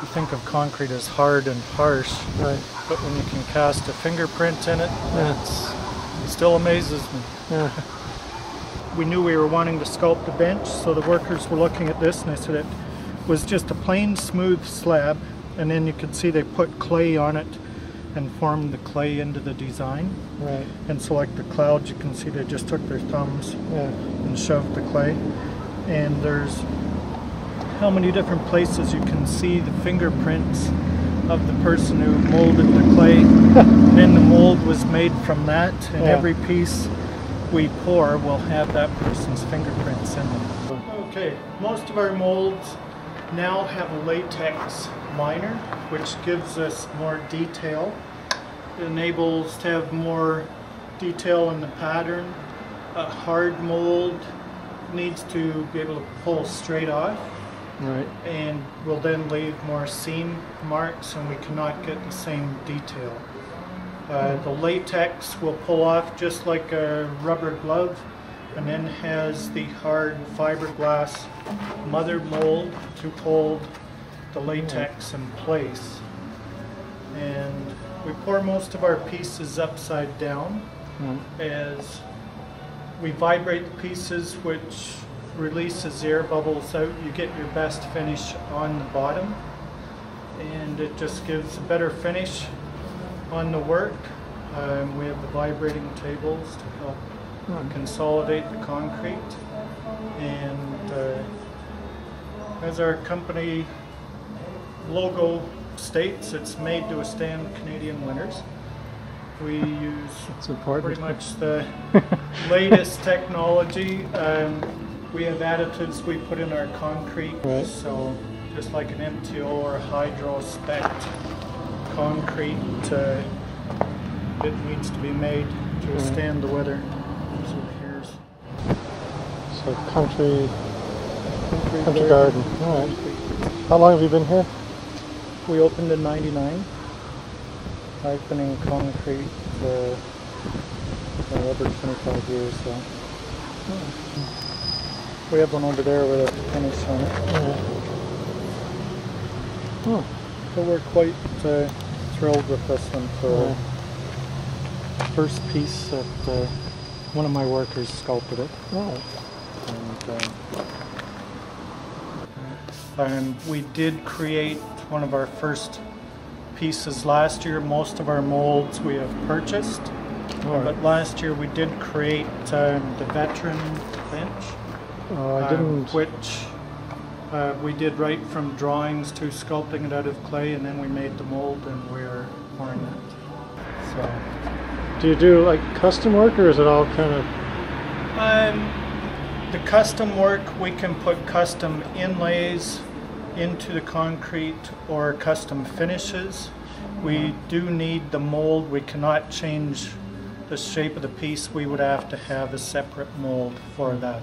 you think of concrete as hard and harsh, Right. but when you can cast a fingerprint in it, Yeah. it still amazes me. Yeah. We knew we were wanting to sculpt a bench, so the workers were looking at this and they said it was just a plain smooth slab, and then you could see they put clay on it and formed the clay into the design. Right. And so, like the clouds, you can see they just took their thumbs Yeah. and shoved the clay. And there's how many different places you can see the fingerprints of the person who molded the clay. and then the mold was made from that, and Yeah. every piece we pour will have that person's fingerprints in them. Okay, most of our molds now have a latex liner, which gives us more detail. It enables to have more detail in the pattern. A hard mold needs to be able to pull straight off Right. and will then leave more seam marks and we cannot get the same detail. Uh, hmm. the latex will pull off just like a rubber glove and then has the hard fiberglass mother mold to hold the hmm. latex in place. And we pour most of our pieces upside down Right. as we vibrate the pieces which releases air bubbles out you get your best finish on the bottom. And it just gives a better finish on the work. Um, we have the vibrating tables to help consolidate the concrete. And uh, as our company logo states it's made to withstand Canadian winters. We use pretty much the latest technology. Um, we have additives we put in our concrete, Right. so just like an MTO or hydro spec concrete, uh, it needs to be made to withstand the weather. So here's So country, country, country garden. All right. How long have you been here? We opened in '99. I've been in concrete for well, over 25 years, so. We have one over there with a finish on it. Yeah. Oh, So we're quite uh, thrilled with this one for Yeah. first piece that uh, one of my workers sculpted it. oh. And, uh, and we did create one of our first pieces last year. Most of our molds we have purchased, right. but last year we did create um, the veteran Oh, I um, didn't. which uh, we did right from drawings to sculpting it out of clay, and then we made the mold and we're pouring it. So. Do you do like custom work or is it all kind of? Um, the custom work, we can put custom inlays into the concrete or custom finishes. We do need the mold. We cannot change the shape of the piece. We would have to have a separate mold for that.